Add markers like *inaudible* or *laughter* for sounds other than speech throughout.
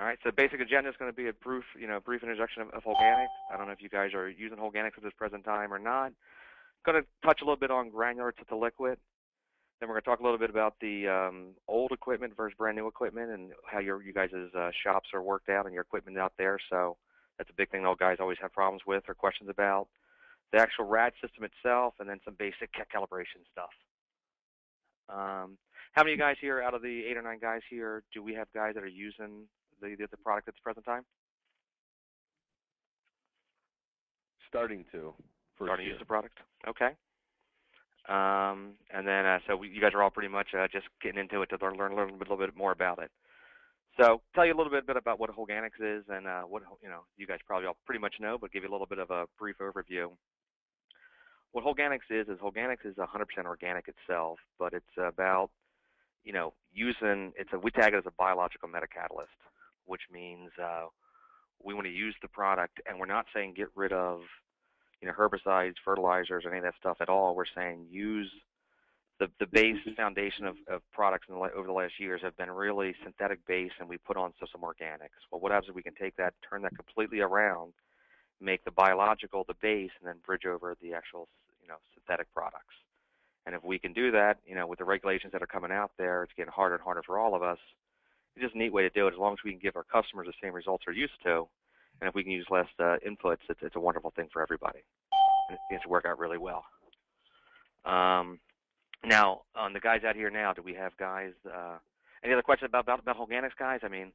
All right. So basic agenda is going to be a brief, you know, brief introduction of, of Holganix. I don't know if you guys are using Holganix at this present time or not. Going to touch a little bit on granular to liquid. Then we're going to talk a little bit about the um, old equipment versus brand new equipment and how your you guys' uh, shops are worked out and your equipment out there. So that's a big thing that guys always have problems with or questions about. The actual RAD system itself, and then some basic calibration stuff. Um, how many guys here out of the eight or nine guys here do we have guys that are using the, the, the product at the present time? Starting to. Starting to use the product. Okay. Um, and then, uh, so we, you guys are all pretty much uh, just getting into it to learn, learn, learn a little bit more about it. So, tell you a little bit, bit about what Holganix is and uh, what you know. You guys probably all pretty much know, but give you a little bit of a brief overview. What Holganix is is Holganix is 100% organic itself, but it's about you know using it's a we tag it as a biological metacatalyst, which means uh, we want to use the product, and we're not saying get rid of you know, herbicides, fertilizers, or any of that stuff at all. We're saying use the the base foundation of, of products in the, over the last years have been really synthetic base, and we put on some, some organics. Well, what happens if we can take that, turn that completely around, make the biological the base, and then bridge over the actual you know synthetic products. And if we can do that, you know, with the regulations that are coming out there, it's getting harder and harder for all of us. It's just a neat way to do it. As long as we can give our customers the same results they're used to, and if we can use less uh, inputs, it's, it's a wonderful thing for everybody. And it seems to work out really well. Um, now, on the guys out here now, do we have guys? Uh, any other questions about, about about Holganix, guys? I mean,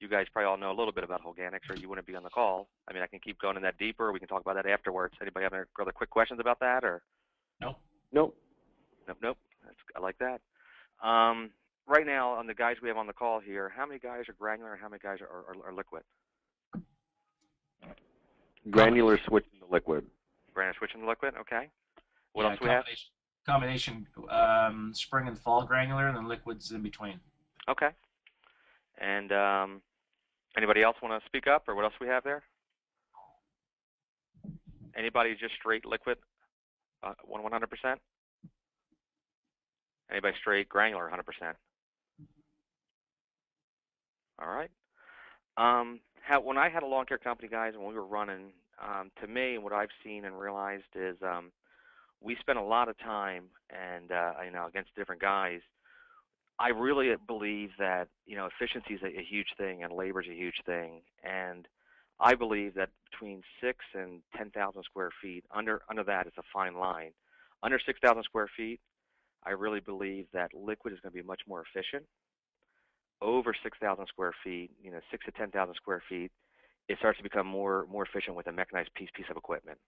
you guys probably all know a little bit about Holganix, or you wouldn't be on the call. I mean, I can keep going in that deeper. We can talk about that afterwards. Anybody have any other quick questions about that, or? No. Nope. Nope. Nope. That's, I like that. Um, right now, on the guys we have on the call here, how many guys are granular and how many guys are, are, are liquid? Granular switching to liquid. Granular switching to liquid. Okay. What yeah, else we have? Combination um, spring and fall granular, and then liquids in between. Okay. And um, anybody else want to speak up, or what else we have there? Anybody just straight liquid, uh, one one hundred percent? Anybody straight granular, hundred percent? All right. Um, how, when I had a lawn care company, guys, when we were running, um, to me, what I've seen and realized is um, we spent a lot of time and uh, you know against different guys. I really believe that you know efficiency is a, a huge thing and labor is a huge thing, and I believe that between six and ten thousand square feet, under under that is a fine line. Under six thousand square feet, I really believe that liquid is going to be much more efficient over 6,000 square feet, you know, six to 10,000 square feet, it starts to become more more efficient with a mechanized piece piece of equipment.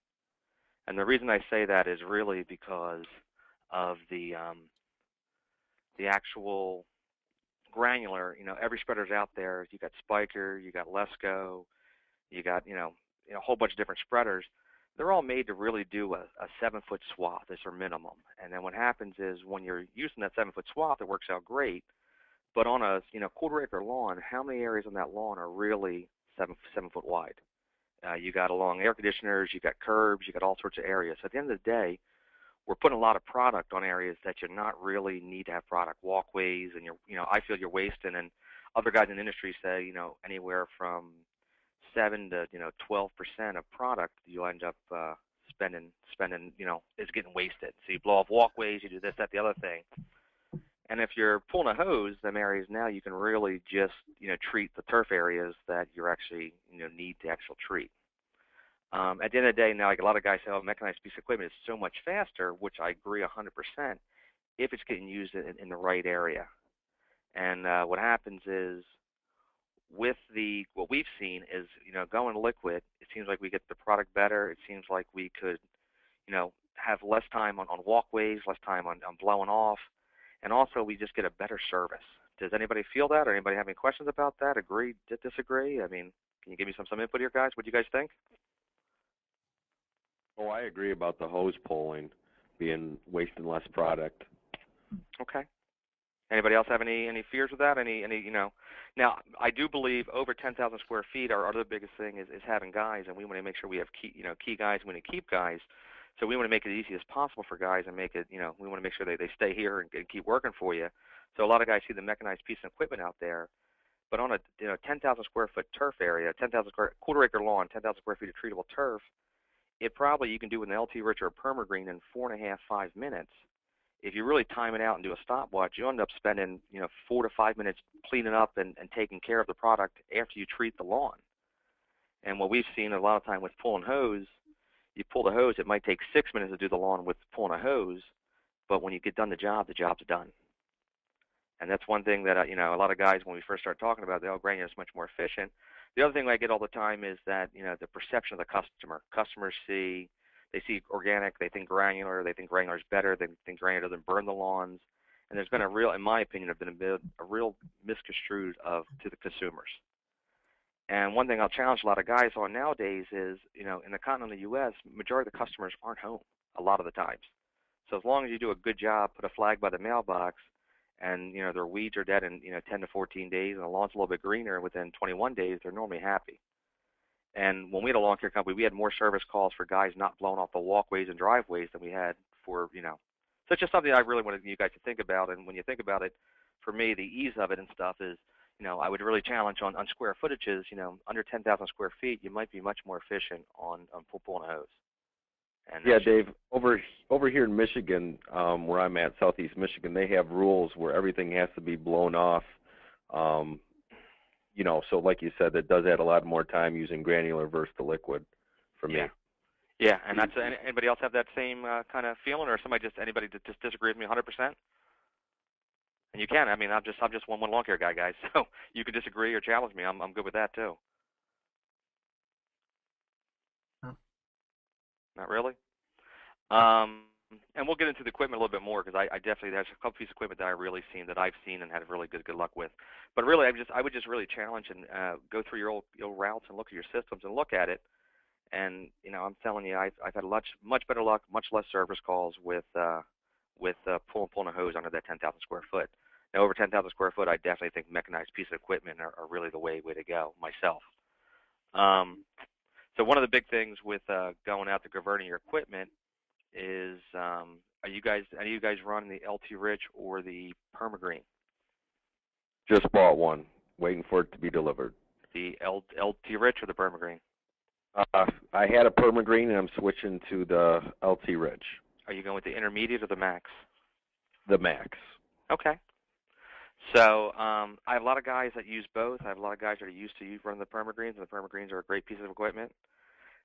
And the reason I say that is really because of the um, the actual granular. You know, every spreader's out there. You got Spyker, you got Lesco, you got you know, a whole bunch of different spreaders. They're all made to really do a, a seven foot swath. That's their minimum. And then what happens is when you're using that seven foot swath, it works out great but on a you know quarter acre lawn, how many areas on that lawn are really seven seven foot wide? Uh, you got along air conditioners, you got curbs, you got all sorts of areas. So at the end of the day, we're putting a lot of product on areas that you not really need to have product walkways, and you're you know I feel you're wasting. And other guys in the industry say you know anywhere from seven to you know twelve percent of product you end up uh, spending spending you know is getting wasted. So you blow off walkways, you do this, that, the other thing. And if you're pulling a hose, them areas now you can really just you know treat the turf areas that you're actually you know need to actually treat. Um, at the end of the day, now like a lot of guys say, oh, mechanized piece of equipment is so much faster, which I agree 100%, if it's getting used in, in the right area. And uh, what happens is, with the what we've seen is, you know, going liquid, it seems like we get the product better. It seems like we could, you know, have less time on, on walkways, less time on, on blowing off and also we just get a better service. Does anybody feel that, or anybody have any questions about that? Agree? Disagree? I mean, can you give me some some input here, guys? What do you guys think? Oh, I agree about the hose pulling being wasting less product. Okay. Anybody else have any any fears with that? Any any you know? Now I do believe over 10,000 square feet. Our other biggest thing is is having guys, and we want to make sure we have key you know key guys. We want to keep guys so we want to make it as easy as possible for guys and make it, you know, we want to make sure they, they stay here and, and keep working for you. So a lot of guys see the mechanized piece of equipment out there. But on a you know 10,000 square foot turf area, 10,000 square quarter acre lawn, 10,000 square feet of treatable turf, it probably you can do with an LT Rich or a Permagreen in four and a half five minutes. If you really time it out and do a stopwatch, you end up spending you know four to five minutes cleaning up and, and taking care of the product after you treat the lawn. And what we've seen a lot of time with pulling hose, you pull the hose, it might take six minutes to do the lawn with pulling a hose, but when you get done the job, the job's done. And that's one thing that uh, you know a lot of guys when we first start talking about the oh granular is much more efficient. The other thing I get all the time is that you know the perception of the customer. Customers see they see organic, they think granular, they think granular is better, they think granular doesn't burn the lawns, and there's been a real, in my opinion, have been a, bit, a real misconstrued of to the consumers. And one thing I'll challenge a lot of guys on nowadays is, you know, in the continental U.S., majority of the customers aren't home a lot of the times. So as long as you do a good job, put a flag by the mailbox, and you know their weeds are dead in you know 10 to 14 days, and the lawn's a little bit greener within 21 days, they're normally happy. And when we had a lawn care company, we had more service calls for guys not blowing off the walkways and driveways than we had for you know. So it's just something I really wanted you guys to think about. And when you think about it, for me, the ease of it and stuff is you know, I would really challenge on, on square footages, you know, under 10,000 square feet, you might be much more efficient on, on pulling a hose. And yeah, Dave, over over here in Michigan, um, where I'm at, Southeast Michigan, they have rules where everything has to be blown off. Um, you know, so like you said, that does add a lot more time using granular versus the liquid for me. Yeah. Yeah, and that's anybody else have that same uh, kind of feeling, or somebody just anybody that just disagree with me 100%? And you can. I mean, I'm just I'm just one one lawn care guy, guys. *laughs* So you can disagree or challenge me. I'm I'm good with that too. Huh. Not really. Um, and we'll get into the equipment a little bit more because I, I definitely there's a couple pieces of equipment that I really seen that I've seen and had really good good luck with. But really, I just I would just really challenge and uh, go through your old your routes and look at your systems and look at it. And you know, I'm telling you, I've I've had much much better luck, much less service calls with uh, with uh, pulling pulling a hose under that 10,000 square foot. Now, over 10,000 square foot, I definitely think mechanized pieces of equipment are, are really the way way to go. Myself. Um, so one of the big things with uh, going out to converting your equipment is, um, are you guys are you guys running the LT Rich or the Permagreen? Just bought one, waiting for it to be delivered. The L, LT Rich or the Permagreen? Uh, I had a Permagreen and I'm switching to the LT Rich. Are you going with the intermediate or the max? The max. Okay. So um, I have a lot of guys that use both. I have a lot of guys that are used to running the permagreens, and the permagreens are a great piece of equipment.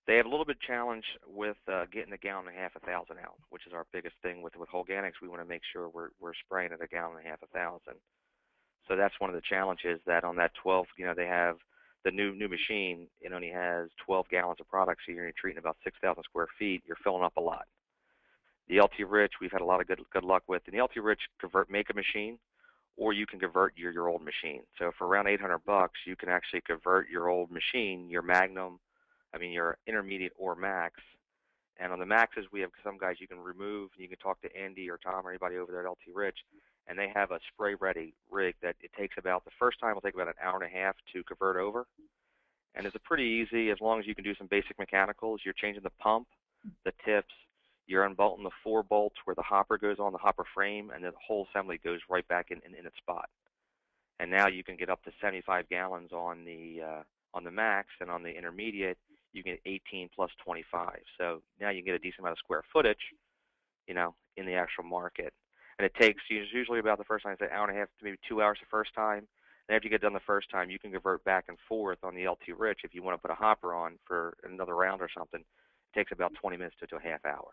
They have a little bit of challenge with uh, getting a gallon and a half a thousand out, which is our biggest thing with with organics. We want to make sure we're we're spraying at a gallon and a half a thousand. So that's one of the challenges that on that 12, you know, they have the new new machine. It only has 12 gallons of product, so you're treating about 6,000 square feet. You're filling up a lot. The LT Rich, we've had a lot of good good luck with. And the LT Rich convert make a machine, or you can convert your your old machine. So for around 800 bucks, you can actually convert your old machine, your Magnum, I mean your intermediate or max. And on the maxes, we have some guys you can remove. You can talk to Andy or Tom or anybody over there at LT Rich, and they have a spray ready rig that it takes about the first time will take about an hour and a half to convert over. And it's a pretty easy as long as you can do some basic mechanicals. You're changing the pump, the tips, you're unbolting the four bolts where the hopper goes on the hopper frame, and the whole assembly goes right back in, in, in its spot. And now you can get up to 75 gallons on the uh, on the max, and on the intermediate, you get 18 plus 25. So now you get a decent amount of square footage, you know, in the actual market. And it takes usually about the first time, say an hour and a half to maybe two hours the first time. And after you get done the first time, you can convert back and forth on the LT Rich if you want to put a hopper on for another round or something. It takes about 20 minutes to, to a half hour.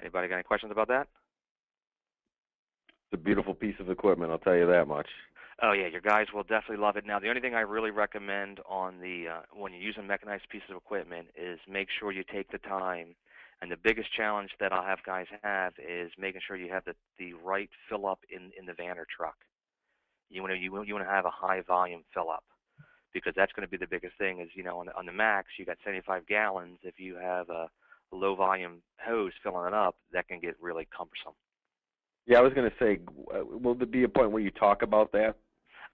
Anybody got any questions about that? It's a beautiful piece of equipment, I'll tell you that much. Oh yeah, your guys will definitely love it. Now, the only thing I really recommend on the uh, when you're using mechanized pieces of equipment is make sure you take the time. And the biggest challenge that I'll have guys have is making sure you have the the right fill up in in the van or truck. You want to you you want to have a high volume fill up because that's going to be the biggest thing. Is you know on the on the max you got 75 gallons. If you have a low volume hose filling it up, that can get really cumbersome. Yeah, I was going to say, uh, will there be a point where you talk about that?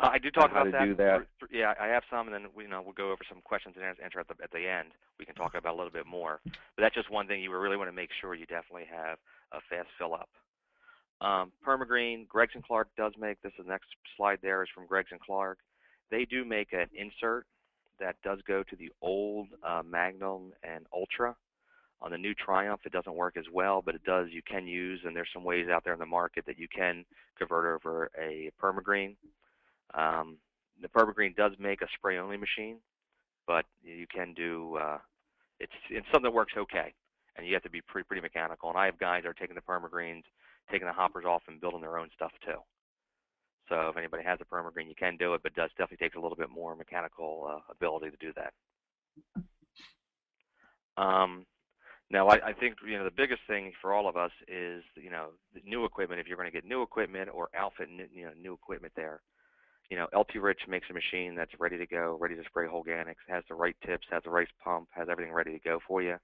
Uh, I do talk about that. do that. Yeah, I have some, and then you know we'll go over some questions and answer at the at the end. We can talk about a little bit more. But that's just one thing you really want to make sure you definitely have a fast fill up. Um, Permagreen, Gregson Clark does make this. The next slide there is from Gregson Clark. They do make an insert that does go to the old uh, Magnum and Ultra. On the new Triumph, it doesn't work as well, but it does. You can use, and there's some ways out there in the market that you can convert over a Permagreen. Um, the Permagreen does make a spray-only machine, but you can do. Uh, it's it's something that works okay, and you have to be pretty pretty mechanical. And I have guys that are taking the Permagreens, taking the hoppers off, and building their own stuff too. So if anybody has a Permagreen, you can do it, but it does definitely takes a little bit more mechanical uh, ability to do that. Um, now, I, I think you know the biggest thing for all of us is you know the new equipment. If you're going to get new equipment or outfit you know new equipment there, you know LT Rich makes a machine that's ready to go, ready to spray Holganix, has the right tips, has the right pump, has everything ready to go for you.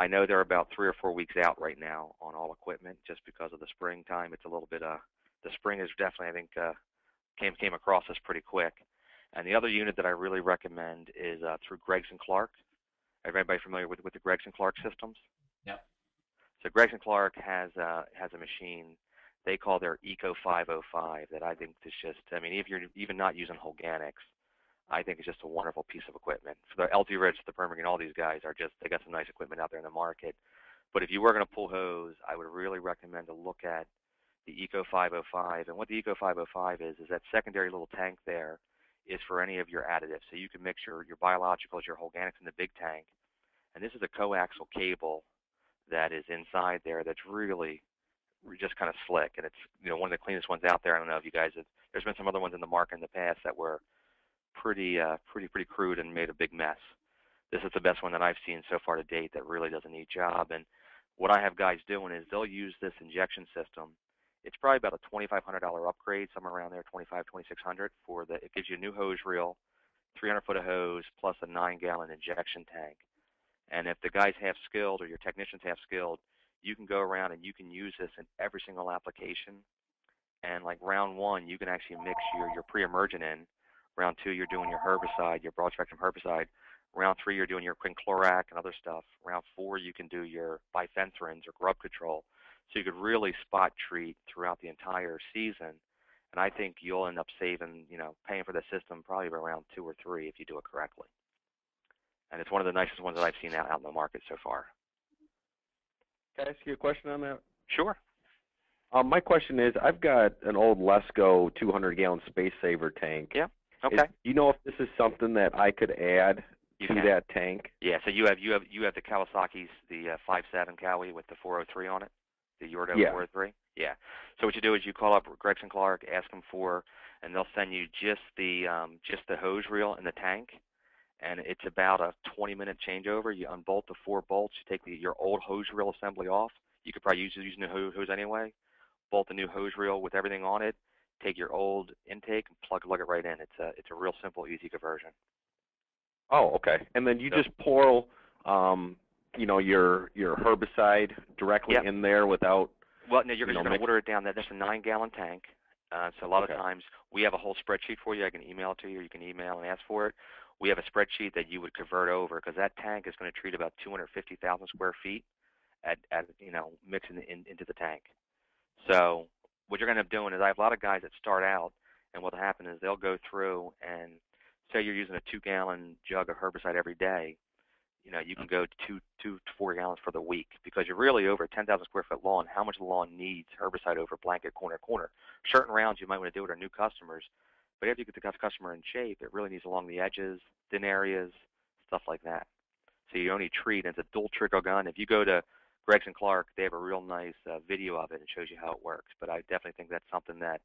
I know they're about three or four weeks out right now on all equipment, just because of the springtime. It's a little bit uh the spring is definitely I think uh, came came across us pretty quick. And the other unit that I really recommend is uh, through Gregson Clark. Everybody familiar with with the Gregson Clark systems? Yep. So Gregson Clark has uh, has a machine they call their Eco 505 that I think is just I mean if you're even not using Holganix, I think it's just a wonderful piece of equipment. For the LT Rich, the Permagreen, all these guys are just they got some nice equipment out there in the market. But if you were going to pull hose, I would really recommend to look at the Eco 505. And what the Eco 505 is is that secondary little tank there is for any of your additives. So you can mix your, your biologicals, your organics in the big tank. And this is a coaxial cable that is inside there that's really just kind of slick. And it's you know one of the cleanest ones out there. I don't know if you guys have. There's been some other ones in the market in the past that were pretty uh, pretty pretty crude and made a big mess. This is the best one that I've seen so far to date that really does a neat job. And what I have guys doing is they'll use this injection system it's probably about a $2,500 upgrade, somewhere around there, 25, 2600 for the. It gives you a new hose reel, 300 foot of hose, plus a nine-gallon injection tank. And if the guy's half skilled or your technician's half skilled, you can go around and you can use this in every single application. And like round one, you can actually mix your your pre-emergent in. Round two, you're doing your herbicide, your broad spectrum herbicide. Round three, you're doing your quinclorac and other stuff. Round four, you can do your bifenthrins or grub control. So you could really spot treat throughout the entire season. And I think you'll end up saving, you know, paying for the system probably around two or three if you do it correctly. And it's one of the nicest ones that I've seen out, out in the market so far. Can I ask you a question on that? Sure. Um, my question is, I've got an old Lesco 200-gallon space saver tank. Yeah. Okay. Is, you know if this is something that I could add you to can. that tank? Yeah. So you have you have you have the Kawasaki's the uh, 5.7 Kawi with the 403 on it the Yordo yeah. 403? Yeah. So what you do is you call up Gregson Clark, ask them for, and they'll send you just the um, just the hose reel and the tank, and it's about a 20 minute changeover. You unbolt the four bolts, you take the, your old hose reel assembly off. You could probably use use new hose anyway. Bolt the new hose reel with everything on it. Take your old intake and plug plug it right in. It's a it's a real simple, easy conversion. Oh, okay. And then you just pour um, you know your your herbicide directly Yep. in there without Well, no, you're You just know, going to water it down. That that's a nine gallon tank. Uh, so a lot Okay. of times we have a whole spreadsheet for you. I can email it to you. or You can email and ask for it. We have a spreadsheet that you would convert over because that tank is going to treat about 250,000 square feet at, at you know mixing it in, into the tank. So what you're going to end up doing is I have a lot of guys that start out, and what'll happen is they'll go through and say you're using a two gallon jug of herbicide every day. You know, you can go two two to four gallons for the week because you're really over a 10,000 square foot lawn. How much the lawn needs herbicide over blanket corner corner? Certain rounds you might want to do with our new customers, but after you get the customer in shape, it really needs along the edges, thin areas, stuff like that. So you only treat. And it's a dual trigger gun. If you go to Gregson Clark, they have a real nice uh, video of it and shows you how it works. But I definitely think that's something that,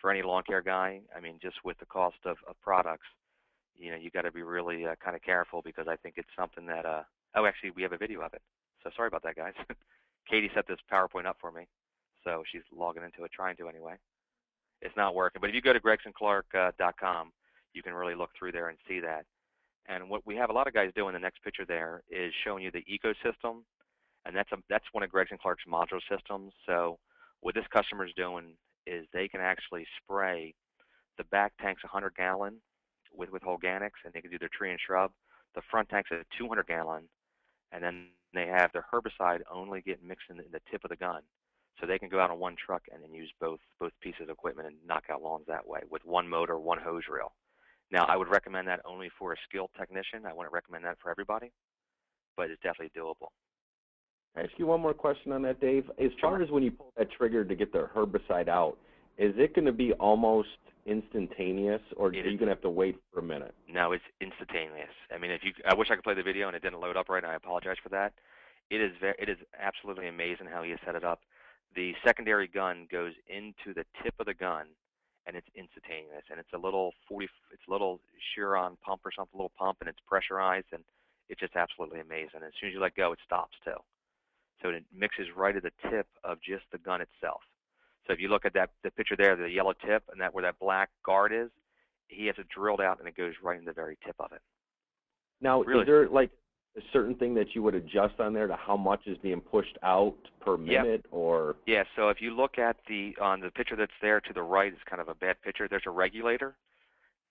for any lawn care guy, I mean, just with the cost of, of products, you know, you got to be really uh, kind of careful because I think it's something that. Uh, oh, actually, we have a video of it. So sorry about that, guys. *laughs* Katie set this PowerPoint up for me, so she's logging into it, trying to anyway. It's not working, but if you go to gregsonclark.com, you can really look through there and see that. And what we have a lot of guys doing, the next picture there is showing you the ecosystem, and that's a that's one of Gregson Clark's modular systems. So what this customer is doing is they can actually spray the back tank's 100 gallon with with organics, and they can do their tree and shrub. The front tank's a 200 gallon, and then they have their herbicide only get mixed in the, in the tip of the gun. So they can go out on one truck and then use both both pieces of equipment and knock out lawns that way with one motor, one hose reel. Now, I would recommend that only for a skilled technician. I wouldn't recommend that for everybody, but it's definitely doable. I ask you one more question on that, Dave. As far as when you pull that trigger to get the herbicide out, is it going to be almost instantaneous, or it are you going to have to wait for a minute? No, it's instantaneous. I mean, if you, I wish I could play the video and it didn't load up right. and I apologize for that. It is very, it is absolutely amazing how he has set it up. The secondary gun goes into the tip of the gun, and it's instantaneous. And it's a little 40, it's a little Chiron pump or something, a little pump, and it's pressurized, and it's just absolutely amazing. And as soon as you let go, it stops too. So it mixes right at the tip of just the gun itself. So if you look at that the picture there, the yellow tip, and that where that black guard is, he has it drilled out, and it goes right in the very tip of it. Now, really, is there like a certain thing that you would adjust on there to how much is being pushed out per minute, yep. or? Yeah. So if you look at the on the picture that's there to the right, it's kind of a bad picture. There's a regulator,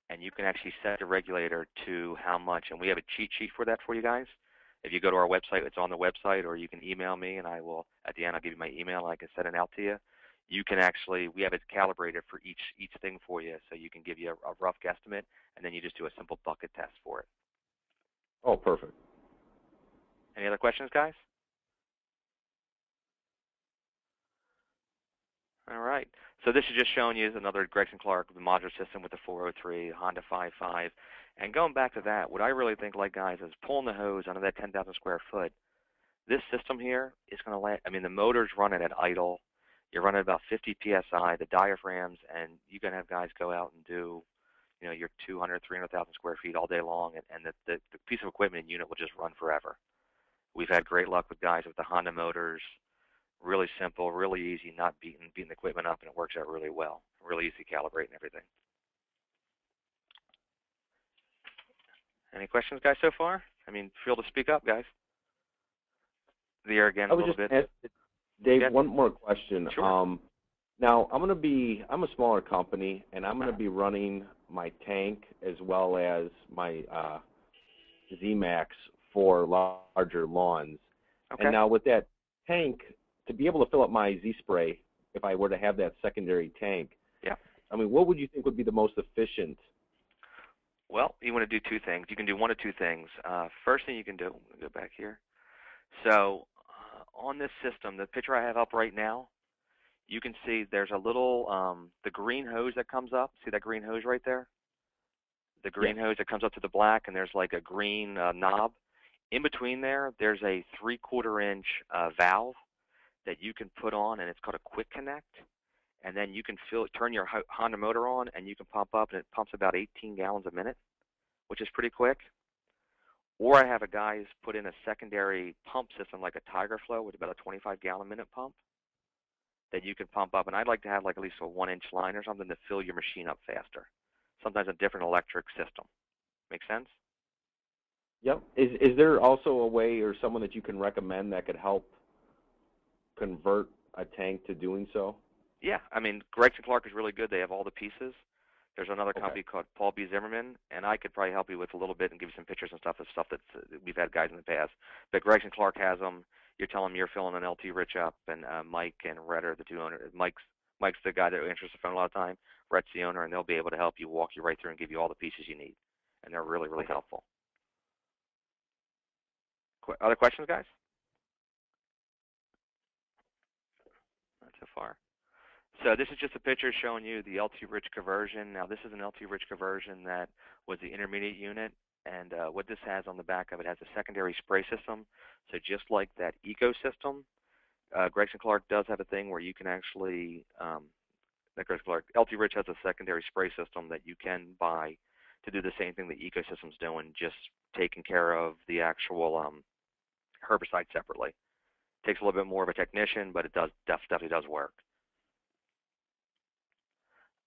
and you can actually set the regulator to how much, and we have a cheat sheet for that for you guys. If you go to our website, it's on the website, or you can email me, and I will at the end I'll give you my email, and I can send it out to you. You can actually we have it calibrated for each each thing for you, so you can give you a, a rough guesstimate, and then you just do a simple bucket test for it. Oh, perfect. Any other questions, guys? All right. So this is just showing you another Gregson Clark the modular system with the 403 Honda 5.5. And going back to that, what I really think, like guys, is pulling the hose under that 10,000 square foot. This system here is going to let. I mean, the motor's running at idle. You're running about 50 psi, the diaphragms, and you can have guys go out and do, you know, your 200, 300,000 square feet all day long, and, and the, the, the piece of equipment and unit will just run forever. We've had great luck with guys with the Honda motors. Really simple, really easy, not beating beating the equipment up, and it works out really well. Really easy to calibrate and everything. Any questions, guys, so far? I mean, feel to speak up, guys. The air again a little bit. Dave, yeah. one more question. Sure. Um, now, I'm going to be, I'm a smaller company, and I'm going to be running my tank as well as my uh, ZMax for larger lawns. Okay. And now with that tank, to be able to fill up my Z spray, if I were to have that secondary tank, yeah. I mean, what would you think would be the most efficient? Well, you want to do two things. You can do one of two things. Uh, first thing you can do, go back here. So on this system, the picture I have up right now, you can see there's a little um, the green hose that comes up. See that green hose right there? The green yeah. hose that comes up to the black, and there's like a green uh, knob. In between there, there's a three-quarter inch uh, valve that you can put on, and it's called a quick connect. And then you can fill, turn your Honda motor on, and you can pump up, and it pumps about 18 gallons a minute, which is pretty quick. Or I have a guy who's put in a secondary pump system like a Tiger Flow with about a 25 gallon minute pump that you can pump up. And I'd like to have like at least a one inch line or something to fill your machine up faster. Sometimes a different electric system. Make sense? Yep. Is is there also a way or someone that you can recommend that could help convert a tank to doing so? Yeah, I mean Gregson Clark is really good. They have all the pieces. There's another okay. company called Paul B. Zimmerman, and I could probably help you with a little bit and give you some pictures and stuff of stuff that uh, we've had guys in the past. But Gregson Clark has them. You're telling them you're filling an LT Rich up, and uh, Mike and Red are the two owners. Mike's Mike's the guy that answers the phone a lot of time. Red's the owner, and they'll be able to help you, walk you right through, and give you all the pieces you need. And they're really, really okay. helpful. Qu other questions, guys? Not so far. So this is just a picture showing you the LT Rich conversion. Now this is an LT Rich conversion that was the intermediate unit, and uh, what this has on the back of it has a secondary spray system. So just like that ecosystem, uh, Gregson Clark does have a thing where you can actually, um, Gregson Clark, LT Rich has a secondary spray system that you can buy to do the same thing the ecosystem's doing, just taking care of the actual um, herbicide separately. Takes a little bit more of a technician, but it does definitely does work.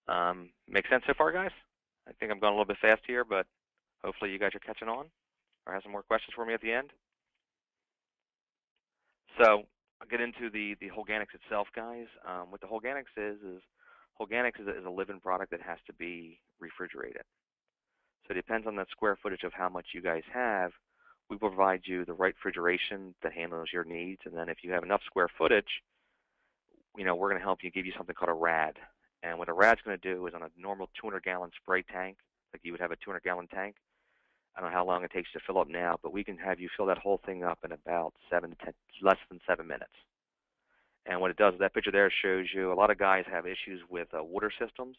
Um, make sense so far, guys? I think I'm going a little bit fast here, but hopefully you guys are catching on or have some more questions for me at the end. So I'll get into the the Holganix itself, guys. Um, what the Holganix is is Holganix is a, is a living product that has to be refrigerated. So it depends on the square footage of how much you guys have we provide you the right refrigeration that handles your needs. And then if you have enough square footage, you know, we're going to help you give you something called a RAD. And what a RAD's going to do is on a normal 200-gallon spray tank, like you would have a 200-gallon tank, I don't know how long it takes to fill up now, but we can have you fill that whole thing up in about seven to ten, less than seven minutes. And what it does, that picture there shows you a lot of guys have issues with uh, water systems.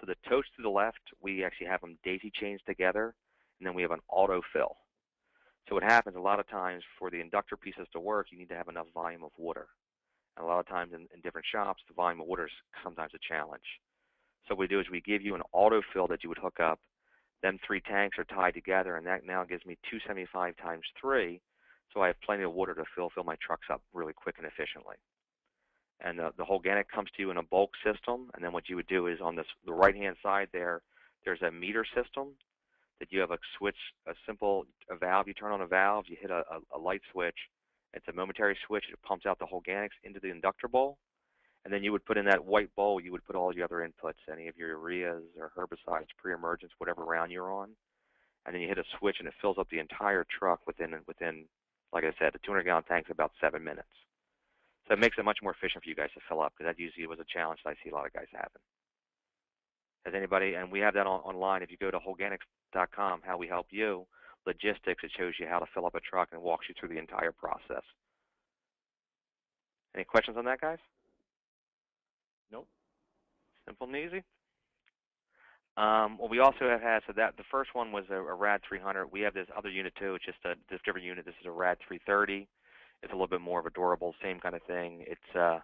So the totes to the left, we actually have them daisy chains together, and then we have an auto fill. So what happens a lot of times for the inductor pieces to work, you need to have enough volume of water. And a lot of times in, in different shops, the volume of water is sometimes a challenge. So what we do is we give you an autofill that you would hook up. Then three tanks are tied together, and that now gives me 275 times 3, so I have plenty of water to fill fill my trucks up really quick and efficiently and the, the Holganic comes to you in a bulk system. And then what you would do is on this the right hand side there, there's a meter system that you have a switch, a simple a valve. You turn on a valve, you hit a, a, a light switch. It's a momentary switch. It pumps out the Holganix into the inductor bowl. And then you would put in that white bowl, you would put all your other inputs, any of your ureas or herbicides, pre-emergence, whatever round you're on. And then you hit a switch and it fills up the entire truck within, within like I said, the 200 gallon tank tank's about seven minutes. So it makes it much more efficient for you guys to fill up because that usually was a challenge that I see a lot of guys having. Has anybody, and we have that on, online. If you go to Holganix.com, how we help you, logistics, it shows you how to fill up a truck and walks you through the entire process. Any questions on that, guys? Nope. Simple and easy. Um, well, we also have had, so that the first one was a, a RAD 300. We have this other unit too. It's just a this different unit. This is a RAD 330. It's a little bit more of a durable, same kind of thing. It's uh,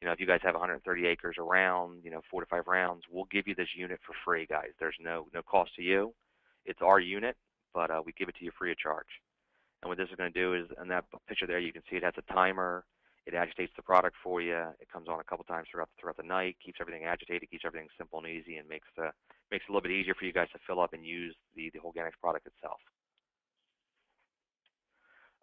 you know, if you guys have 130 acres around, you know, four to five rounds, we'll give you this unit for free, guys. There's no no cost to you. It's our unit, but uh, we give it to you free of charge. And what this is going to do is, in that picture there, you can see it has a timer. It agitates the product for you. It comes on a couple times throughout throughout the night, keeps everything agitated, keeps everything simple and easy, and makes the makes it a little bit easier for you guys to fill up and use the the Holganix product itself.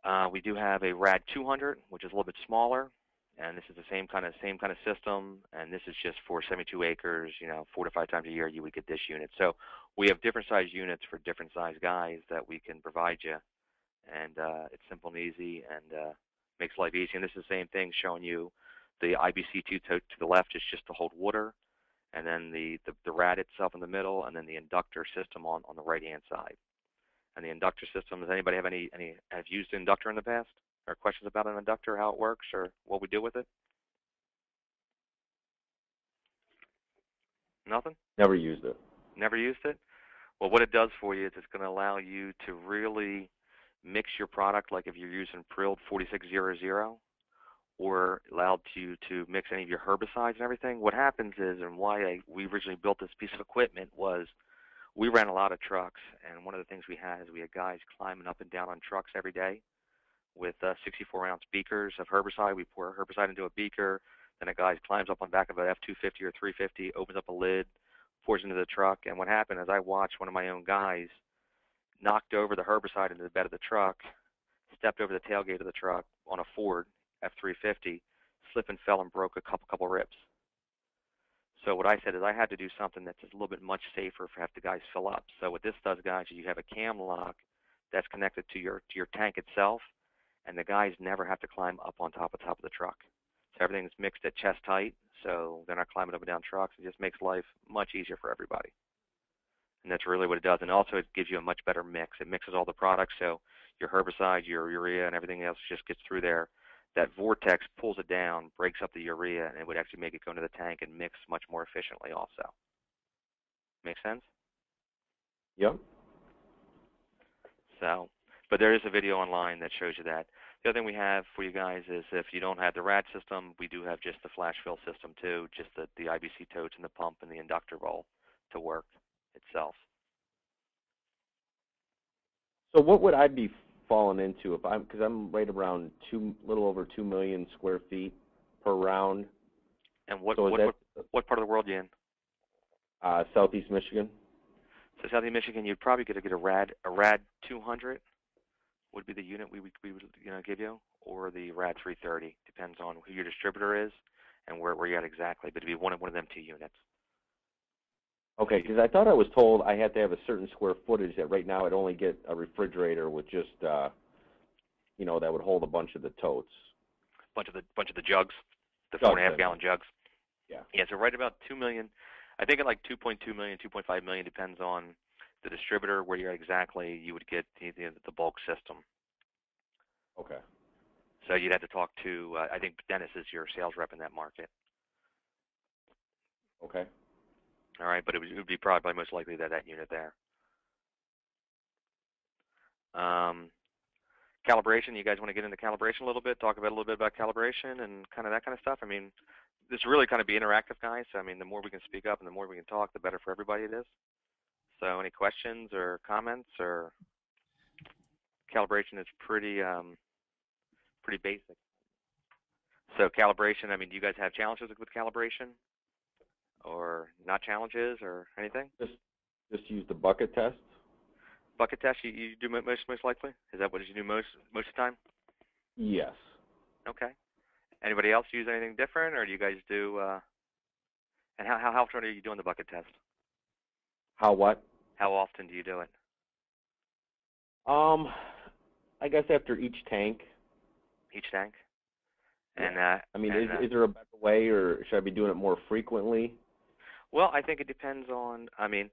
Uh, we do have a RAD 200, which is a little bit smaller, and this is the same kind of same kind of system. And this is just for 72 acres. You know, four to five times a year you would get this unit. So we have different size units for different size guys that we can provide you, and uh, it's simple and easy and uh, makes life easy. And this is the same thing showing you the IBC2 to, to the left is just to hold water, and then the, the, the RAD itself in the middle, and then the inductor system on, on the right hand side and the inductor system. Does anybody have any any have used inductor in the past, or questions about an inductor, how it works, or what we do with it? Nothing. Never used it. Never used it. Well, what it does for you is it's going to allow you to really mix your product, like if you're using Prild 4600, or allowed you to mix any of your herbicides and everything. What happens is, and why I, we originally built this piece of equipment was we ran a lot of trucks, and one of the things we had is we had guys climbing up and down on trucks every day with uh, 64 ounce beakers of herbicide. We pour herbicide into a beaker, then a guy climbs up on the back of an F250 or 350, opens up a lid, pours into the truck. And what happened is I watched one of my own guys knocked over the herbicide into the bed of the truck, stepped over the tailgate of the truck on a Ford F350, slipped and fell and broke a couple couple ribs. So what I said is I had to do something that's a little bit much safer for have the guys fill up. So what this does, guys, is you have a cam lock that's connected to your to your tank itself, and the guys never have to climb up on top of top of the truck. So everything's mixed at chest height, so they're not climbing up and down trucks. It just makes life much easier for everybody. And that's really what it does. And also it gives you a much better mix. It mixes all the products, so your herbicide, your urea, and everything else just gets through there that vortex pulls it down, breaks up the urea, and it would actually make it go into the tank and mix much more efficiently also. Make sense? Yep. So, but there is a video online that shows you that. The other thing we have for you guys is if you don't have the RAD system, we do have just the flash fill system too, just the, the IBC totes and the pump and the inductor bowl to work itself. So what would I be falling into if I'm because I'm right around two, little over two million square feet per round. And what so what, that, what, what part of the world are you in? Uh, southeast Michigan. So southeast Michigan, you'd probably get to get a rad a rad 200 would be the unit we would we would you know give you, or the rad 330 depends on who your distributor is and where where you're at exactly. But it'd be one of one of them two units. Okay, because I thought I was told I had to have a certain square footage. That right now I'd only get a refrigerator with just, uh, you know, that would hold a bunch of the totes. Bunch of the bunch of the jugs. the four and a half gallon jugs. Yeah. Yeah. So right about two million. I think at like 2.2 million, 2.5 million depends on the distributor where you're exactly. You would get the, the, the bulk system. Okay. So you'd have to talk to. Uh, I think Dennis is your sales rep in that market. Okay. All right, but it would, it would be probably most likely that that unit there. Um, calibration. You guys want to get into calibration a little bit? Talk about a little bit about calibration and kind of that kind of stuff. I mean, this really kind of be interactive, guys. So, I mean, the more we can speak up and the more we can talk, the better for everybody it is. So, any questions or comments or calibration is pretty um, pretty basic. So, calibration. I mean, do you guys have challenges with calibration, or not challenges, or anything? Just just use the bucket test. Bucket test. You, you do most most likely. Is that what you do most most of the time? Yes. Okay. Anybody else use anything different, or do you guys do? Uh, and how how how often are you doing the bucket test? How what? How often do you do it? Um, I guess after each tank. Each tank. And uh, I mean, and, is uh, is there a better way, or should I be doing it more frequently? well, I think it depends on. I mean,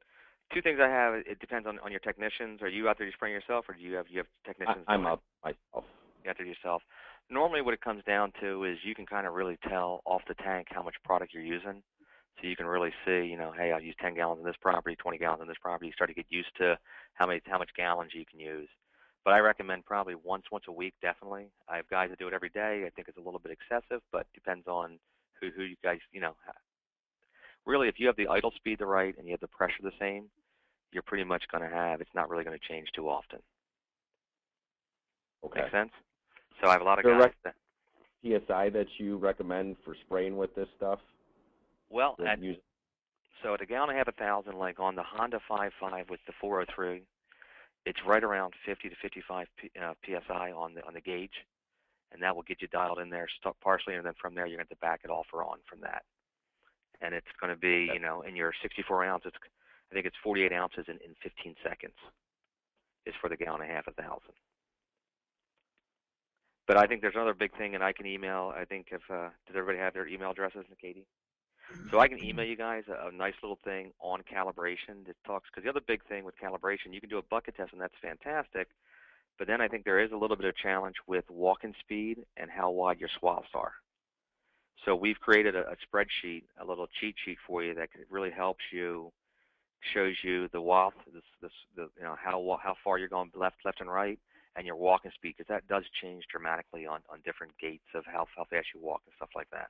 two things I have. It depends on on your technicians. Are you out there spraying yourself, or do you have you have technicians? I'm out it? myself. You to do yourself. Normally, what it comes down to is you can kind of really tell off the tank how much product you're using. So you can really see, you know, hey, I use 10 gallons in this property, 20 gallons in this property. You start to get used to how many, how much gallons you can use. But I recommend probably once, once a week, definitely. I have guys that do it every day. I think it's a little bit excessive, but depends on who, who you guys, you know. Really, if you have the idle speed the right and you have the pressure the same, you're pretty much going to have. It's not really going to change too often. Okay. Make sense? So I have a lot of So guys that. PSI that you recommend for spraying with this stuff? Well, at So at a gallon and a half a thousand, like on the Honda 5.5 with the 403, it's right around 50 to 55 P, uh, psi on the on the gauge, and that will get you dialed in there partially, and then from there you're going to back it off or on from that. And it's going to be, you know, in your 64 ounces, I think it's 48 ounces in, in 15 seconds is for the gallon and a half a thousand. But I think there's another big thing, and I can email. I think if uh, does everybody have their email addresses, Katie? So I can email you guys a, a nice little thing on calibration that talks, because the other big thing with calibration, you can do a bucket test and that's fantastic, but then I think there is a little bit of challenge with walking speed and how wide your swaths are. So we've created a, a spreadsheet, a little cheat sheet for you that really helps you, shows you the wath, this, this, the, you know, how how far you're going left, left and right, and your walking speed, because that does change dramatically on on different gaits of how how fast you walk and stuff like that.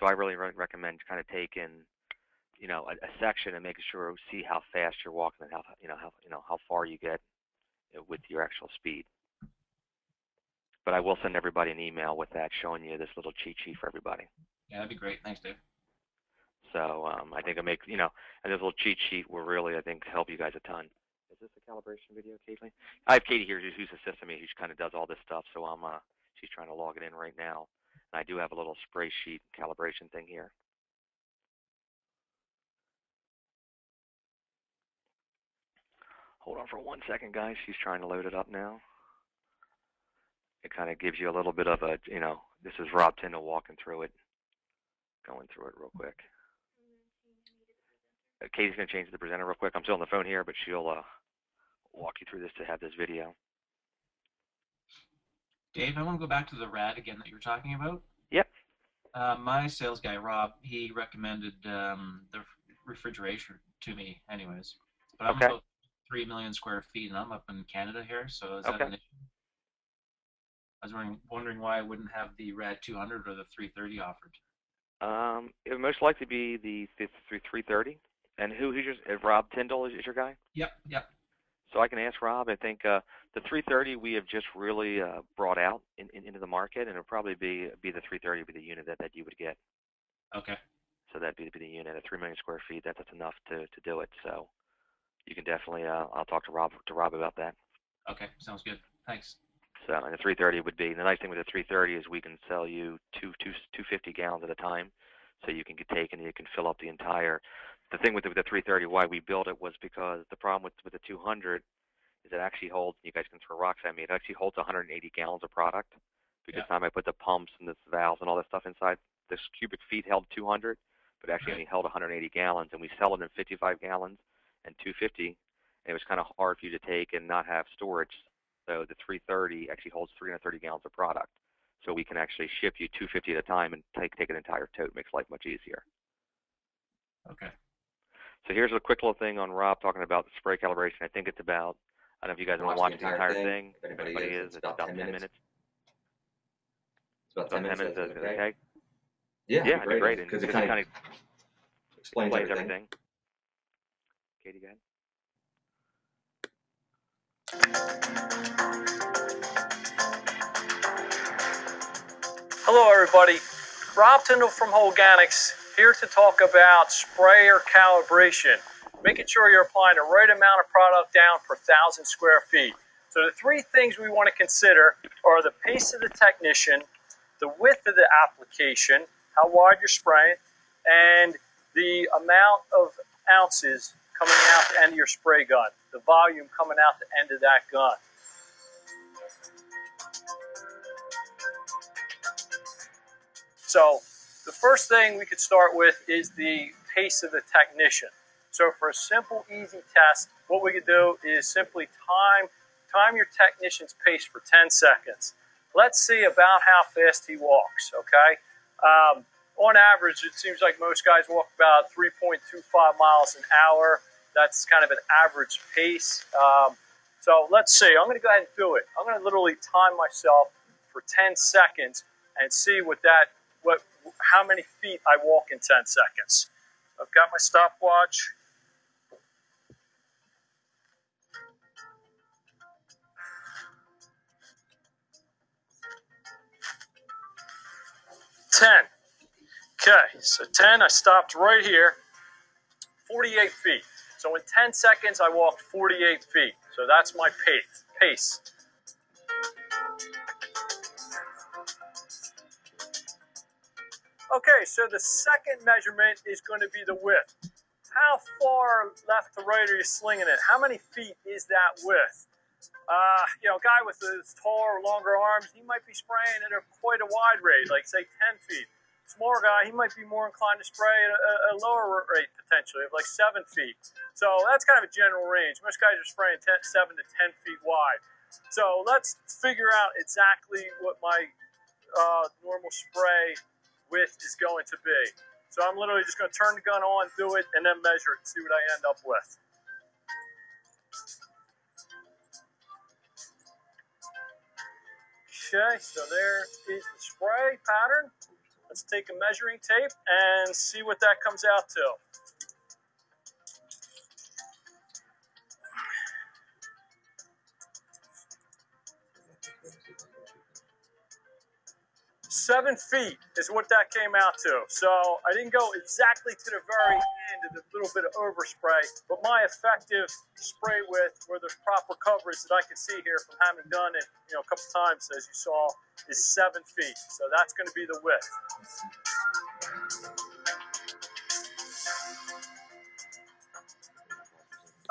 So I really re- recommend kind of taking, you know, a, a section and making sure see how fast you're walking and how you know how you know how far you get uh, with your actual speed. But I will send everybody an email with that showing you this little cheat sheet for everybody. Yeah, that'd be great. Thanks, Dave. So um, I think it'll make you know, and this little cheat sheet will really I think help you guys a ton. Is this a calibration video, Caitlin? I have Katie here who's who's assisting me. Who kind of does all this stuff. So I'm uh, she's trying to log it in right now. And I do have a little spray sheet calibration thing here. Hold on for one second, guys. She's trying to load it up now. It kind of gives you a little bit of a, you know, this is Rob Tyndall walking through it, going through it real quick. Uh, Katie's going to change the presenter real quick. I'm still on the phone here, but she'll uh, walk you through this to have this video. Dave, I want to go back to the rad again that you were talking about. Yep. Uh, my sales guy Rob, he recommended um, the refrigeration to me, anyways. But I'm Okay. about three million square feet, and I'm up in Canada here, so is that Okay. an issue? I was wondering, wondering why I wouldn't have the Rad 200 or the 330 offered. Um, it would most likely be the, the 330. And who, who's your, uh, Rob Tyndall is, is your guy? Yep, yep. So I can ask Rob. I think uh, the 330 we have just really uh, brought out in, in, into the market, and it'll probably be be the 330 be the unit that, that you would get. Okay. So that'd be, be the unit at three million square feet. That, that's enough to, to do it. So you can definitely. Uh, I'll talk to Rob to Rob about that. Okay, sounds good. Thanks. So and the 330 would be the nice thing with the 330 is we can sell you two two 250 gallons at a time, so you can get taken and you can fill up the entire. The thing with the, with the 330, why we built it was because the problem with with the 200 is it actually holds. And you guys can throw rocks at me. It actually holds 180 gallons of product. because Yeah. time I put the pumps and the valves and all that stuff inside, this cubic feet held 200, but actually only held 180 gallons, and we sell it in 55 gallons and 250. And it was kind of hard for you to take and not have storage. So the 330 actually holds 330 gallons of product. So we can actually ship you 250 at a time and take take an entire tote. Makes life much easier. Okay. So here's a quick little thing on Rob talking about the spray calibration. I think it's about, I don't know if you guys want to watch the entire thing. If If anybody anybody is, is, it's about 10 minutes. It's about About 10 minutes. is is it it okay? okay? Yeah, Yeah, it'd great. Because and it kind of explains explains everything. everything. Katie, go ahead. Hello, everybody. Rob Tyndall from Holganix here to talk about sprayer calibration, making sure you're applying the right amount of product down per thousand square feet. So the three things we want to consider are the pace of the technician, the width of the application, how wide you're spraying, and the amount of ounces coming out the end of your spray gun, the volume coming out the end of that gun. So the first thing we could start with is the pace of the technician. So for a simple, easy test, what we could do is simply time, time your technician's pace for 10 seconds. Let's see about how fast he walks, okay? Um, on average, it seems like most guys walk about 3.25 miles an hour. That's kind of an average pace. Um, so let's see. I'm going to go ahead and do it. I'm going to literally time myself for 10 seconds and see what that what how many feet I walk in 10 seconds. I've got my stopwatch. Ten. Okay, so 10, I stopped right here. 48 feet. So in 10 seconds, I walked 48 feet. So that's my pace. Pace. Okay, so the second measurement is going to be the width. How far left to right are you slinging it? How many feet is that width? Uh, you know, a guy with his taller, longer arms, he might be spraying at a, quite a wide rate, like say 10 feet. Smaller guy, he might be more inclined to spray at a, a lower rate potentially, of like 7 feet. So that's kind of a general range. Most guys are spraying 10, 7 to 10 feet wide. So let's figure out exactly what my uh, normal spray width is going to be. So I'm literally just going to turn the gun on, do it, and then measure it and see what I end up with. Okay, so there is the spray pattern. Let's take a measuring tape and see what that comes out to. Seven feet is what that came out to. So I didn't go exactly to the very end of the little bit of overspray, but my effective spray width, where there's proper coverage that I can see here from having done it, you know, a couple times as you saw, is seven feet. So that's going to be the width.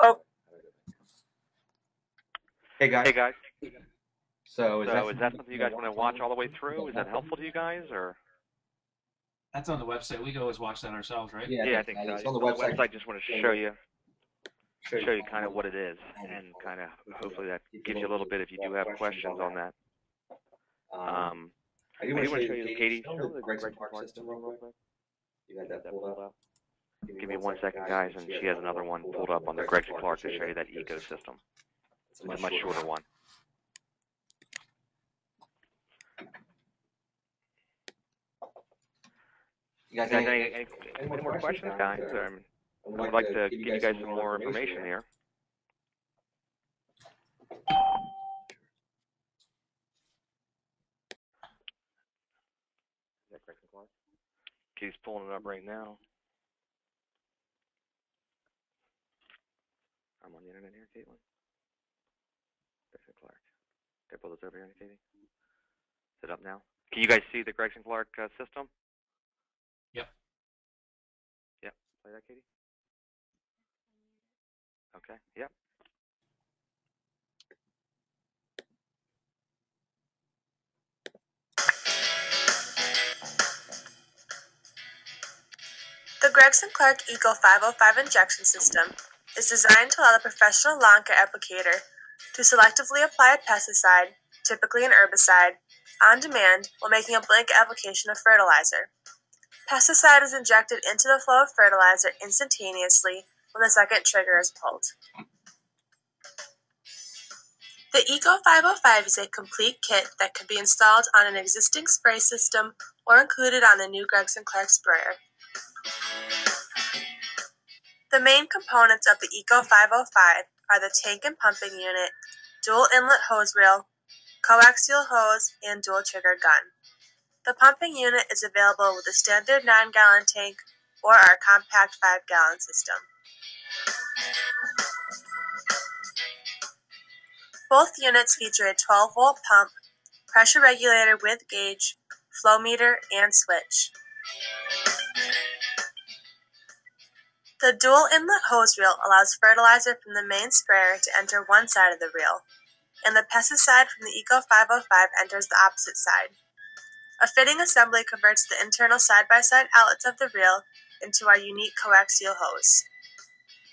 Oh. Hey guys. Hey guys, So is so that is that something you guys want to watch all the way through? Is that helpful to you guys, or? That's on the website. We can always watch that ourselves, right? Yeah, Yeah, I think so. It's on the website. I just want to show you, show you kind of what it is, and kind of hopefully that gives you a little bit if you do have questions on that. Um, I I do do want want to to show you, Katie, Katie, show show the the Gregson Gregson Clark Clark system system real quick. You got that pulled up? Give me one second, guys, and she has another one pulled up on the Gregson Clark to show you that ecosystem. It's It's a much shorter one. You guys, You guys, any, any, any, any more questions, guys? Or, um, I would like to give you guys some more information here. Is that Clark? He's pulling it up right now. I'm on the internet here, Caitlin. Gregson Clark. Can I pull this over here, Katie? Is it up now? Can you guys see the Gregson Clark uh, system? Yep. Yep. Play that, Katie. Okay. Yep. The Gregson Clark Eco 505 injection system is designed to allow the professional lawn care applicator to selectively apply a pesticide, typically an herbicide, on demand while making a blanket application of fertilizer. Pesticide is injected into the flow of fertilizer instantaneously when the second trigger is pulled. The Eco 505 is a complete kit that can be installed on an existing spray system or included on the new Gregson Clark sprayer. The main components of the Eco 505 are the tank and pumping unit, dual inlet hose reel, coaxial hose, and dual trigger gun. The pumping unit is available with a standard 9 gallon tank or our compact 5 gallon system. Both units feature a 12 volt pump, pressure regulator with gauge, flow meter, and switch. The dual inlet hose reel allows fertilizer from the main sprayer to enter one side of the reel, and the pesticide from the Eco 505 enters the opposite side. A fitting assembly converts the internal side-by-side outlets of the reel into our unique coaxial hose.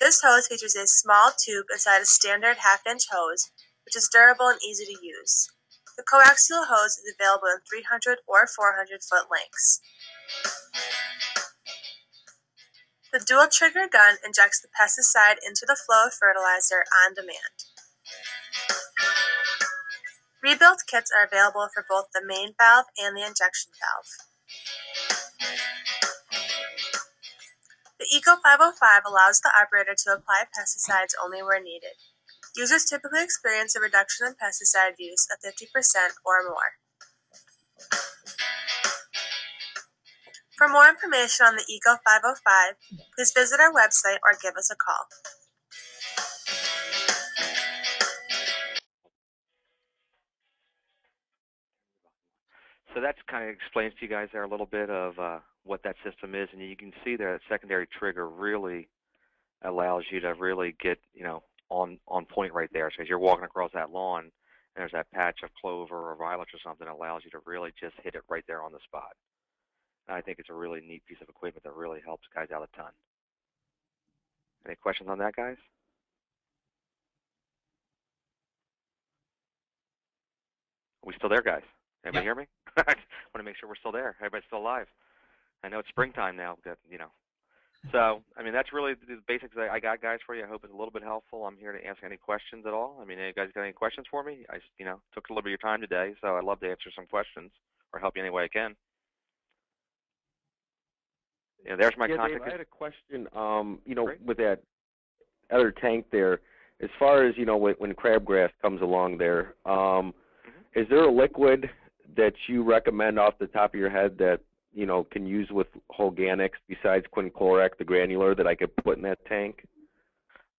This hose features a small tube inside a standard half-inch hose, which is durable and easy to use. The coaxial hose is available in 300 or 400 foot lengths. The dual trigger gun injects the pesticide into the flow of fertilizer on demand. Rebuilt kits are available for both the main valve and the injection valve. The Eco 505 allows the operator to apply pesticides only where needed. Users typically experience a reduction in pesticide use of 50% or more. For more information on the Eco 505, please visit our website or give us a call. So that's kind of explains to you guys there a little bit of uh, what that system is, and you can see there that secondary trigger really allows you to really get you know on on point right there. So as you're walking across that lawn, and there's that patch of clover or violets or something, it allows you to really just hit it right there on the spot. And I think it's a really neat piece of equipment that really helps guys out a ton. Any questions on that, guys? Are we still there, guys? Everybody hear me? *laughs* I want to make sure we're still there. Everybody's still alive. I know it's springtime now, but you know. So, I mean, that's really the basics that I got, guys, for you. I hope it's a little bit helpful. I'm here to answer any questions at all. I mean, you guys got any questions for me? I, you know, took a little bit of your time today, so I'd love to answer some questions or help you any way I can. Yeah, there's my yeah, contact. Dave, I had a question. Um, you know, Great. with that other tank there, as far as you know, when, when crabgrass comes along there, um, Mm-hmm. is there a liquid that you recommend off the top of your head that you know can use with organics besides quinclorac, the granular, that I could put in that tank?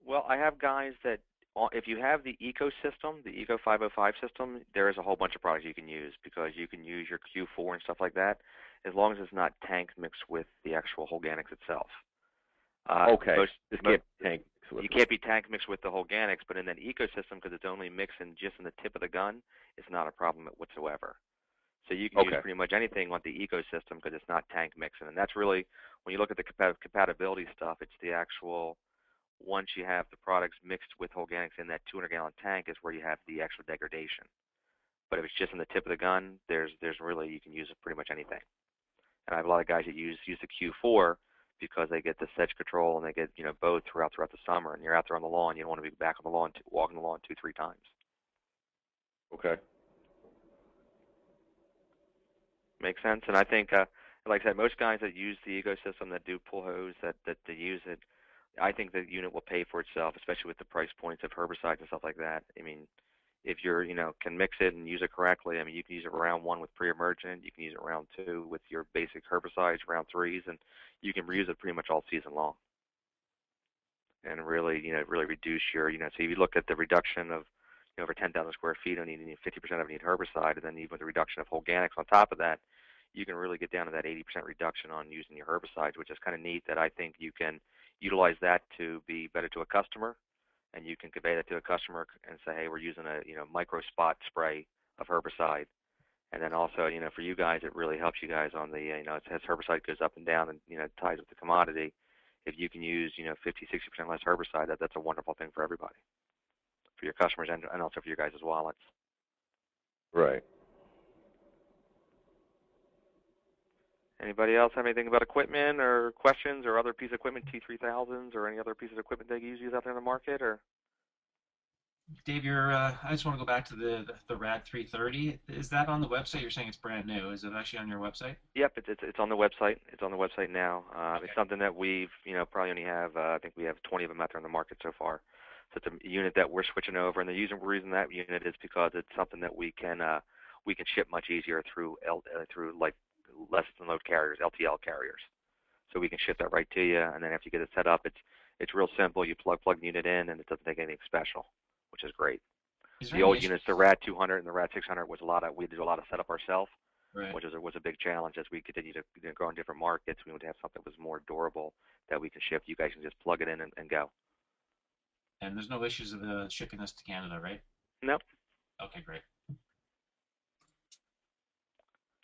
Well, I have guys that uh, if you have the ecosystem, the Eco 505 system, there is a whole bunch of products you can use because you can use your Q4 and stuff like that, as long as it's not tank mixed with the actual organics itself. Uh, okay, most- this most- can't tank. you can't be tank mixed with the Holganix, but in that ecosystem, because it's only mixing just in the tip of the gun, it's not a problem whatsoever. So you can use pretty much anything on the ecosystem because it's not tank mixing, and that's really when you look at the compa- compatibility stuff, it's the actual once you have the products mixed with organics in that 200 gallon tank is where you have the actual degradation. But if it's just in the tip of the gun, there's there's really you can use pretty much anything. And I have a lot of guys that use use the Q4 because they get the sedge control and they get you know both throughout throughout the summer. And you're out there on the lawn, you don't want to be back on the lawn, walking the lawn two three times. Okay. Makes sense. And I think, uh, like I said, most guys that use the ecosystem that do pull hose that that they use it, I think the unit will pay for itself, especially with the price points of herbicides and stuff like that. I mean, if you're you know can mix it and use it correctly, I mean you can use it round one with pre-emergent, you can use it round two with your basic herbicides, round threes, and you can reuse it pretty much all season long. And really, you know, really reduce your, you know, so if you look at the reduction of over 10,000 square feet, only need 50% of it need herbicide, and then even with the reduction of organics on top of that, you can really get down to that 80% reduction on using your herbicides, which is kind of neat. That I think you can utilize that to be better to a customer, and you can convey that to a customer and say, hey, we're using a you know micro spot spray of herbicide, and then also you know for you guys, it really helps you guys on the you know as herbicide goes up and down and you know ties with the commodity. if you can use, you know, 50, 60% less herbicide, that that's a wonderful thing for everybody, for your customers and and also for your guys' wallets. Right. Anybody else have anything about equipment or questions or other piece of equipment, T3000s or any other piece of equipment that you use out there in the market or? Dave, you're, uh, I just want to go back to the, the, the RAD 330. Is that on the website? You're saying it's brand new. Is it actually on your website? Yep, it's it's, it's on the website. It's on the website now. Uh, Okay. It's something that we've, you know, probably only have. Uh, I think we have 20 of them out there in the market so far. So it's a unit that we're switching over, and the reason we're using that unit is because it's something that we can uh, we can ship much easier through L, uh, through like less than load carriers, LTL carriers. So we can ship that right to you, and then after you get it set up, it's it's real simple. You plug plug the unit in, and it doesn't take anything special, which is great. Is The old issues- units, the RAD 200 and the RAD 600, was a lot of we did a lot of setup ourselves Right. which is a, was a big challenge as we continue to you know, grow in different markets. We to have something that was more durable that we can ship. You guys can just plug it in and, and go. And there's no issues with uh, shipping this to Canada, right? Nope. Okay, great.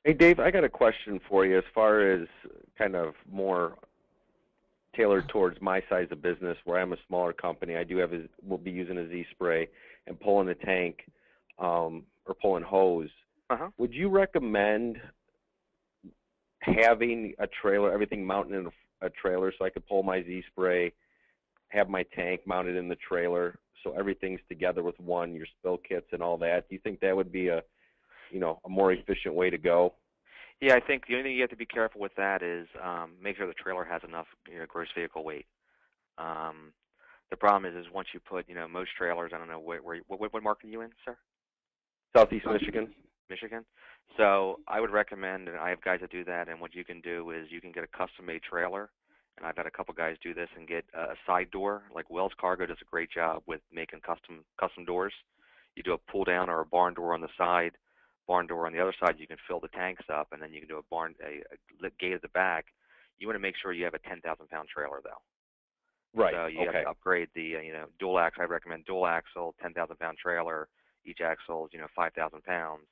Hey, Dave, I got a question for you as far as kind of more tailored towards my size of business where I'm a smaller company. I do have a, will be using a Z spray and pulling a tank um, or pulling hose. Uh-huh. Would you recommend having a trailer, everything mounted in a, a trailer so I could pull my Z spray, have my tank mounted in the trailer so everything's together with one, your spill kits and all that? Do you think that would be a, you know, a more efficient way to go? Yeah, I think the only thing you have to be careful with that is um, make sure the trailer has enough you know, gross vehicle weight. Um, the problem is, is once you put, you know, most trailers. I don't know where, where what, what market are you in, sir? Southeast Michigan? Michigan. So I would recommend, and I have guys that do that. And what you can do is you can get a custom-made trailer, and I've had a couple guys do this and get a side door. Like Wells Cargo does a great job with making custom custom doors. You do a pull down or a barn door on the side, barn door on the other side. You can fill the tanks up, and then you can do a barn a, a gate at the back. You want to make sure you have a 10,000 pound trailer though. Right. So you okay. have to upgrade the uh, you know dual axle. I recommend dual axle, 10,000 pound trailer. Each axle is you know 5,000 pounds.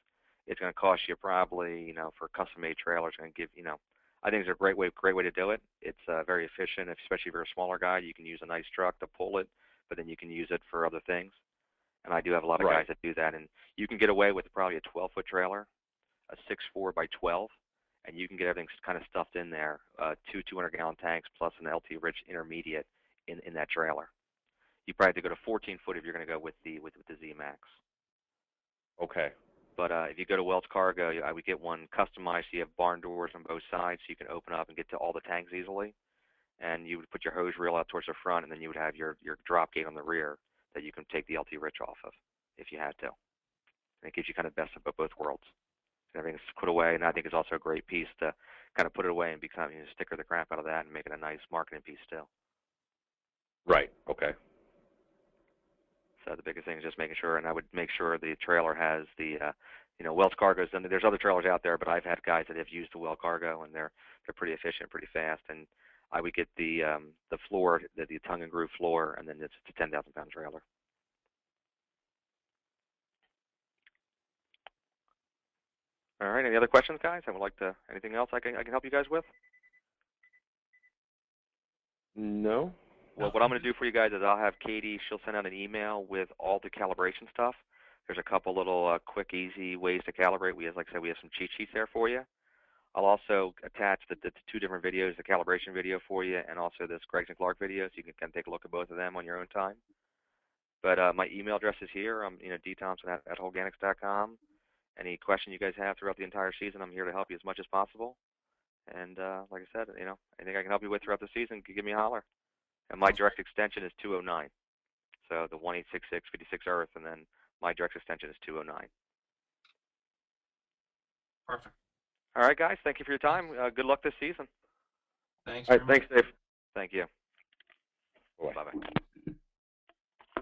It's going to cost you probably you know for custom made trailer. It's going to give you know. I think it's a great way great way to do it. It's uh, very efficient, especially if you're a smaller guy. You can use a nice truck to pull it, but then you can use it for other things. And I do have a lot of Right. guys that do that. And you can get away with probably a 12 foot trailer, a 6.4 by 12, and you can get everything kind of stuffed in there. Uh, two 200 gallon tanks plus an LT Rich intermediate in, in that trailer. You probably have to go to 14 foot if you're going to go with the with, with the Z Max. Okay. But uh, if you go to Wells Cargo, I would get one customized. So you have barn doors on both sides, so you can open up and get to all the tanks easily. And you would put your hose reel out towards the front, and then you would have your your drop gate on the rear that you can take the LT Rich off of if you had to. And it gives you kind of best of both worlds. And everything's put away, and I think it's also a great piece to kind of put it away and become you know, sticker the crap out of that and make it a nice marketing piece still. Right. Okay. So the biggest thing is just making sure, and I would make sure the trailer has the, uh, you know, Wells Cargo's. And there's other trailers out there, but I've had guys that have used the Wells Cargo, and they're they're pretty efficient, pretty fast. And I would get the um, the floor, the, the tongue and groove floor, and then it's a 10,000 pound trailer. All right. Any other questions, guys? I would like to. Anything else I can I can help you guys with? No. Well, what I'm going to do for you guys is I'll have Katie. She'll send out an email with all the calibration stuff. There's a couple little uh, quick, easy ways to calibrate. We have, like I said, we have some cheat sheets there for you. I'll also attach the, the two different videos, the calibration video for you, and also this Gregson Clark video, so you can kind of take a look at both of them on your own time. But uh, my email address is here. I'm, you know, dthompson at, at Holganix.com. Any question you guys have throughout the entire season, I'm here to help you as much as possible. And uh, like I said, you know, anything I can help you with throughout the season, give me a holler. And my direct extension is 209. So the 1866 56 Earth, and then my direct extension is 209. Perfect. All right, guys. Thank you for your time. Uh, good luck this season. Thanks. All right. very much. Thanks, Dave. Thank you. Bye. Bye bye.